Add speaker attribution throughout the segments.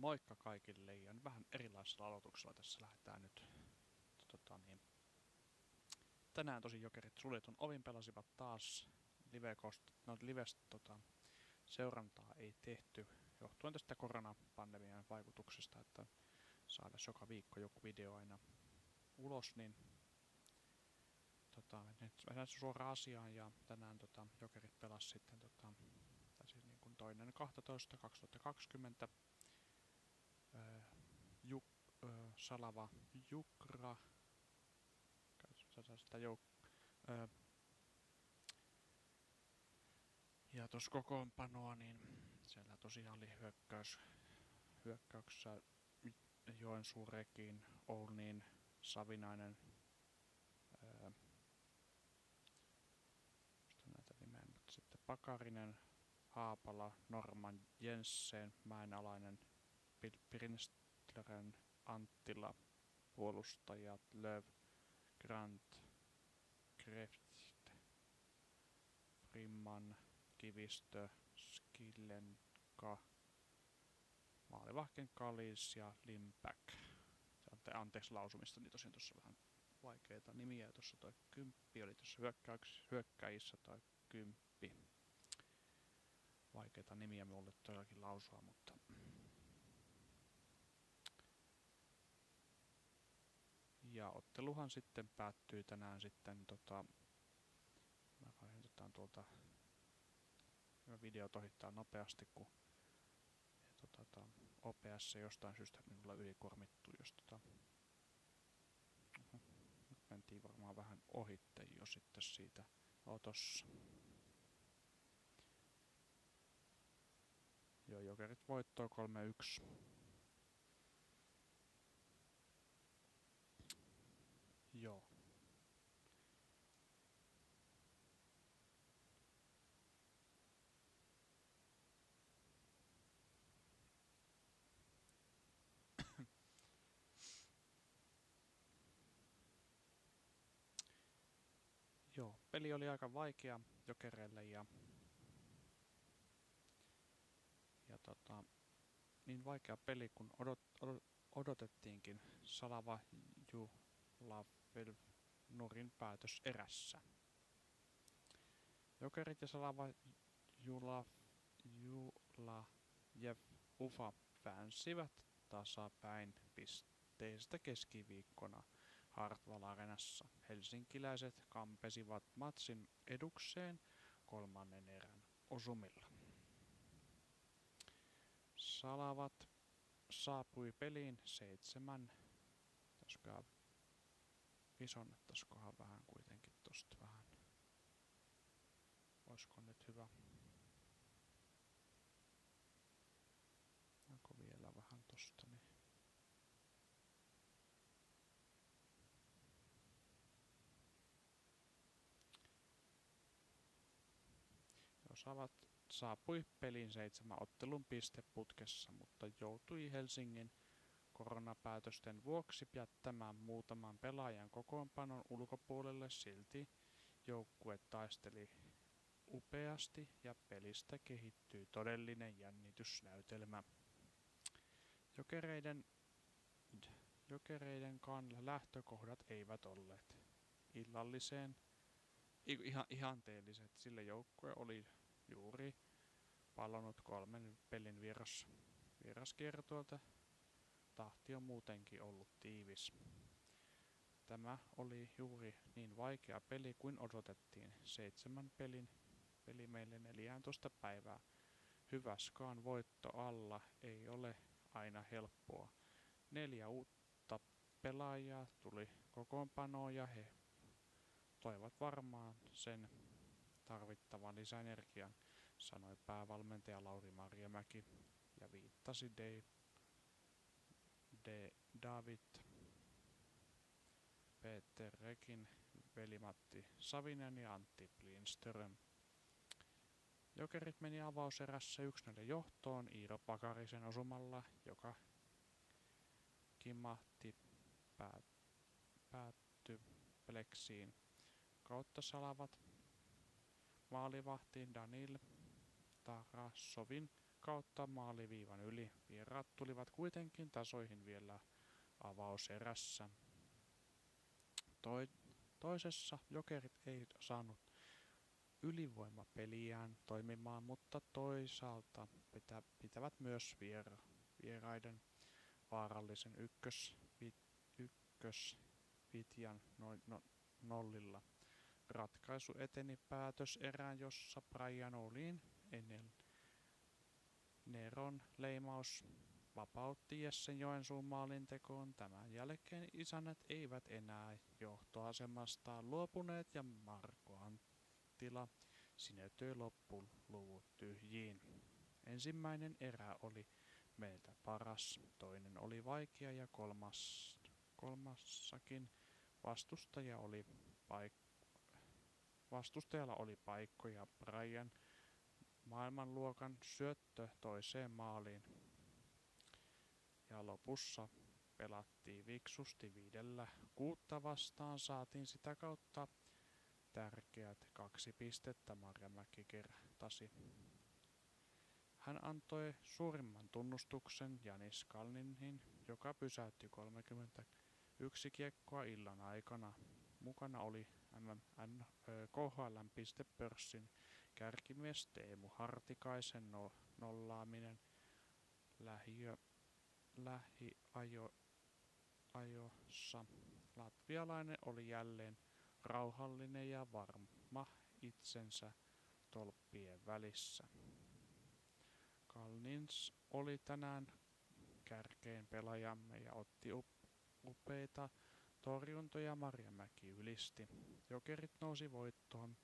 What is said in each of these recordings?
Speaker 1: Moikka kaikille ja vähän erilaisella aloituksella tässä lähdetään nyt. Tota, niin. Tänään tosi jokerit suljetun ovin pelasivat taas livekost, no, lives, tota, seurantaa ei tehty johtuen tästä koronapandemian vaikutuksesta, että saada joka viikko joku video aina ulos, niin tota, nyt mennään suoraan asiaan ja tänään tota, jokerit pelas sitten tota, tai siis niin kuin toinen 12 2020 öö, juk, öö, Salava Jukra. Sitä jouk, öö, ja tuossa kokoonpanoa, niin siellä tosiaan oli hyökkäys, hyökkäyksessä Joensuun Rekiin, Oulniin, Savinainen, öö, näitä nimeä, sitten. Pakarinen, Haapala, Norman, Jensen, Mäenalainen, Pirinsteren, Anttila, puolustajat, Löv, Grant, Kreft, Frimman, Kivistö, Skillenka, Maalivahken Kalis ja Limpäk. Anteeksi lausumista, niin tosiaan tuossa vähän vaikeita nimiä. Tuossa toi kymppi oli tuossa hyökkäjissä toi kymppi. Vaikeita nimiä minulle todellakin lausua, mutta Ja otteluhan sitten päättyy tänään sitten tota... Mä otetaan tuolta... Video ohittaa nopeasti, kun ja, tota, tota, OPS jostain syystä minulla ylikuormittuu, jos tota... Nyt mentiin varmaan vähän ohitte jo sitten siitä. otossa. Joo, jokerit voittoi 3-1. Joo. Joo, peli oli aika vaikea jokereille ja, ja tota, niin vaikea peli kun odot, odot, odotettiinkin. Salava Julavel Nurin päätös erässä. Jokerit ja Salava Jula, Jula ja Ufa päänsivät tasapäin pisteistä keskiviikkona – Hartwall Arenassa. Helsinkiläiset kampesivat matsin edukseen kolmannen erän osumilla. Salavat saapui peliin seitsemän. Isonnettaisikohan vähän kuitenkin tosta vähän. Olisiko nyt hyvä? Onko vielä vähän tosta niin? Osavat saapui pelin seitsemän ottelun pisteputkessa, mutta joutui Helsingin koronapäätösten vuoksi jättämään muutaman pelaajan kokoonpanon ulkopuolelle silti joukkue taisteli upeasti ja pelistä kehittyi todellinen jännitysnäytelmä. Jokereiden, jokereidenkaan lähtökohdat eivät olleet illalliseen ihan ihanteelliset, sillä joukkue oli juuri palannut kolmen pelin vieras, vieraskiertuolta. Tahti on muutenkin ollut tiivis. Tämä oli juuri niin vaikea peli kuin odotettiin. Seitsemän pelin peli meille 14 päivää. Hyväskaan voitto alla ei ole aina helppoa. Neljä uutta pelaajaa tuli kokoonpanoon ja he toivat varmaan sen tarvittavan lisäenergian, sanoi päävalmentaja Lauri Marjamäki ja viittasi Dave, David Peter Rekin, veli-Matti Savinen ja Antti Blinström. Jokerit meni avauserässä 1-4 johtoon Iiro Pakarisen osumalla, joka kimahti päät, päätty pleksiin kautta salavat maalivahti Danil Tarasovin kautta maaliviivan yli. Vieraat tulivat kuitenkin tasoihin vielä avauserässä. Toi, toisessa jokerit ei saanut ylivoimapeliään toimimaan, mutta toisaalta pitä, pitävät myös viera, vieraiden vaarallisen ykkös, vit, ykkösvitjan no, no, nollilla. Ratkaisu eteni päätös erään, jossa Brian Olin ennen Neron leimaus vapautti Jessen Joensuun maalintekoon. Tämän jälkeen isännät eivät enää johtoasemastaan luopuneet ja Marko Anttila sinetöi loppuluvut tyhjiin. Ensimmäinen erä oli meiltä paras, toinen oli vaikea ja kolmas, kolmassakin vastustaja oli paik- vastustajalla oli paikkoja. Brian maailmanluokan syöttö toiseen maaliin. Ja lopussa pelattiin viksusti viidellä kuutta vastaan. Saatiin sitä kautta tärkeät kaksi pistettä Marjamäki kertasi. Hän antoi suurimman tunnustuksen Janis Kalnihin, joka pysäytti 31 kiekkoa illan aikana. Mukana oli KHL-pistepörssin kärkimies Teemu Hartikaisen no, nollaaminen lähiö, lähiajossa. Latvialainen oli jälleen rauhallinen ja varma itsensä tolppien välissä. Kalnins oli tänään kärkeen pelaajamme ja otti upeita torjuntoja Marjamäki ylisti. Jokerit nousi voittoon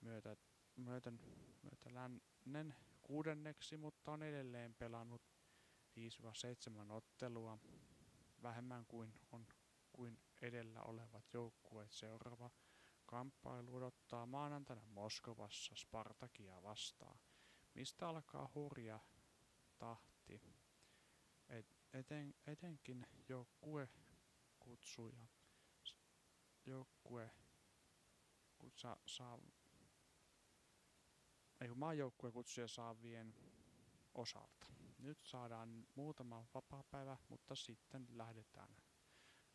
Speaker 1: myötä, myöten, myötä lännen kuudenneksi, mutta on edelleen pelannut 5-7 ottelua vähemmän kuin on kuin edellä olevat joukkueet. Seuraava kamppailu odottaa maanantaina Moskovassa Spartakia vastaan mistä alkaa hurja tahti. Et, eten, etenkin joukkue kutsuja, joukkue kutsa, saa, ei maajoukkue kutsuja saavien osalta. Nyt saadaan muutama vapaa-päivä, mutta sitten lähdetään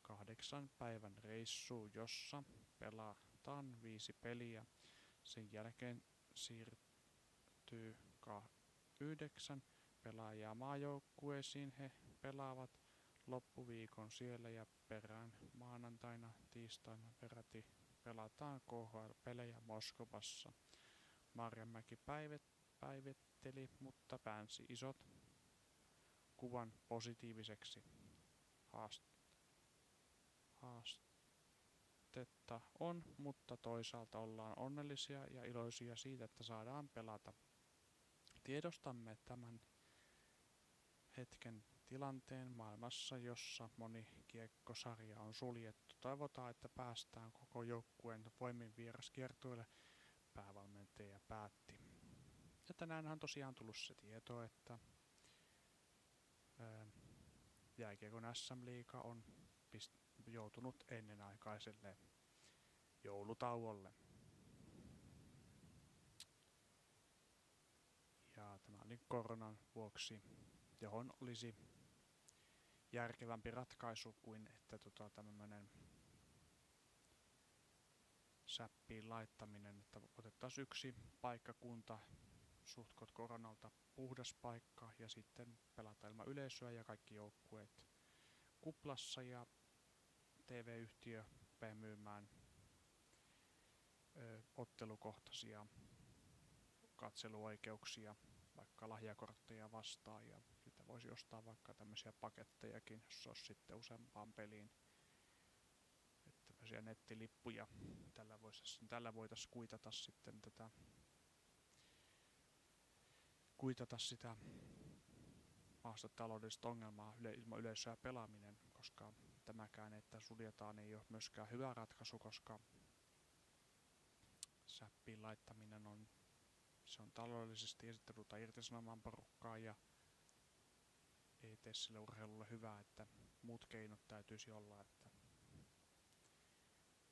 Speaker 1: kahdeksan päivän reissuun, jossa pelataan viisi peliä. Sen jälkeen siirtyy yhdeksän pelaajaa maajoukkueisiin. He pelaavat loppuviikon siellä ja perään maanantaina, tiistaina peräti pelataan KHL-pelejä Moskovassa. Marjamäki päivit, päivitteli, mutta päänsi isot kuvan positiiviseksi haast, haastetta on, mutta toisaalta ollaan onnellisia ja iloisia siitä, että saadaan pelata Tiedostamme tämän hetken tilanteen maailmassa, jossa moni kiekkosarja on suljettu. Toivotaan, että päästään koko joukkueen voimin vieraskiertueelle, päävalmentaja päätti. Ja tänään on tosiaan tullut se tieto, että jääkiekon SM-liiga on joutunut ennenaikaiselle joulutauolle. Ja tämä oli koronan vuoksi, johon olisi järkevämpi ratkaisu kuin että tota, tämmöinen säppiin laittaminen, että otettaisiin yksi paikkakunta suhtkot koronalta puhdas paikka ja sitten pelata ilman yleisöä ja kaikki joukkueet kuplassa ja TV-yhtiö myymään ö, ottelukohtaisia katseluoikeuksia, vaikka lahjakortteja vastaan ja sitä voisi ostaa vaikka tämmöisiä pakettejakin, jos olisi sitten useampaan peliin. Että tämmöisiä nettilippuja. Tällä, voisi, tällä voitaisiin kuitata sitten tätä kuitata sitä maastotaloudellista ongelmaa yle, ilman yleisöä pelaaminen, koska tämäkään, että suljetaan, ei ole myöskään hyvä ratkaisu, koska säppiin laittaminen on se on taloudellisesti esittänyt irtisanomaan porukkaa ja ei tee sille urheilulle hyvää, että muut keinot täytyisi olla, että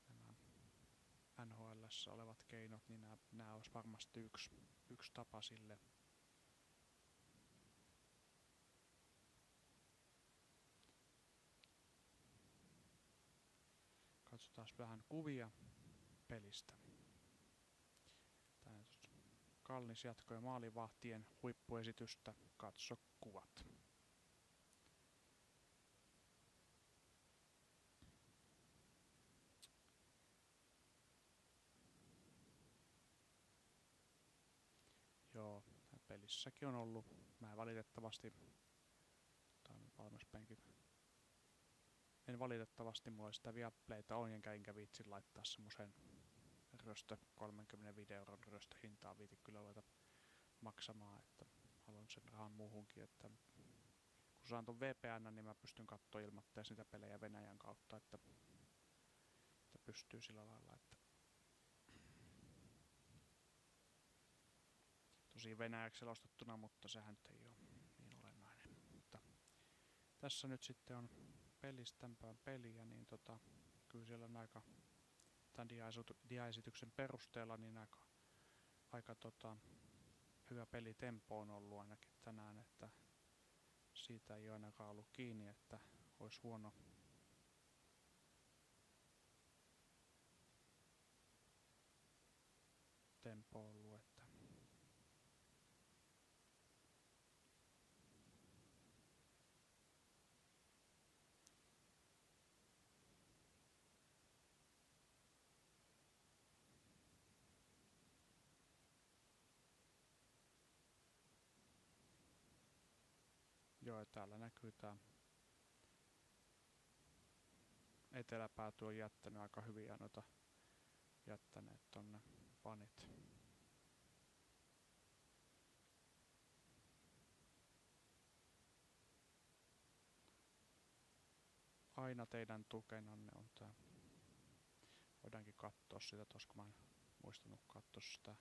Speaker 1: nämä NHL olevat keinot, niin nämä, nämä olisi varmasti yksi, yksi tapa sille taas vähän kuvia pelistä. Tää kallis jatko- ja maalivahtien huippuesitystä. Katso kuvat. Joo, pelissäkin on ollut. Mä valitettavasti valmispenkin. En valitettavasti mulla sitä Viaplayta on, enkä enkä viitsi laittaa semmoisen röstö 35 euron röstöhintaa viiti kyllä ruveta maksamaan, että haluan sen rahan muuhunkin, että kun saan ton VPN, niin mä pystyn katsoa ilmatteessa niitä pelejä Venäjän kautta, että, että pystyy sillä lailla, että tosi venäjäksi selostettuna, mutta sehän ei ole niin olennainen. Mutta tässä nyt sitten on pelistämpään peliä, niin tota, kyllä siellä on aika tämän diaesityksen perusteella niin aika, aika tota, hyvä pelitempo on ollut ainakin tänään, että siitä ei ainakaan ollut kiinni, että olisi huono tempo ollut. Joo, täällä näkyy tää eteläpääty on jättänyt aika hyviä noita jättäneet tonne panit. Aina teidän tukenanne on tää. Voidaankin katsoa sitä tos, kun mä en muistanut katsoa sitä.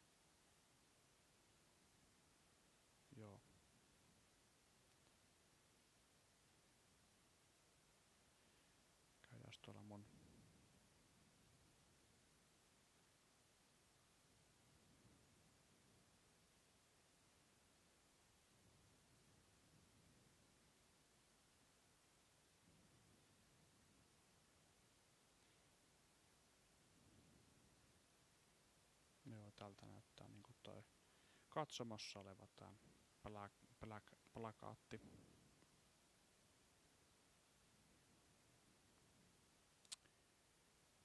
Speaker 1: Katsomossa oleva tää plakaatti.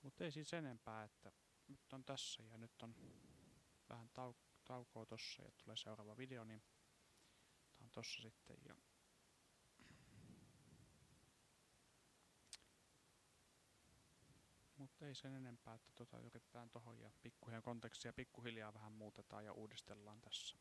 Speaker 1: Mutta ei siis enempää, että nyt on tässä ja nyt on vähän tau taukoa tossa ja tulee seuraava video, niin tää on tossa sitten ja mutta ei sen enempää, että tota yritetään tohon ja pikkuhiljaa kontekstia pikkuhiljaa vähän muutetaan ja uudistellaan tässä.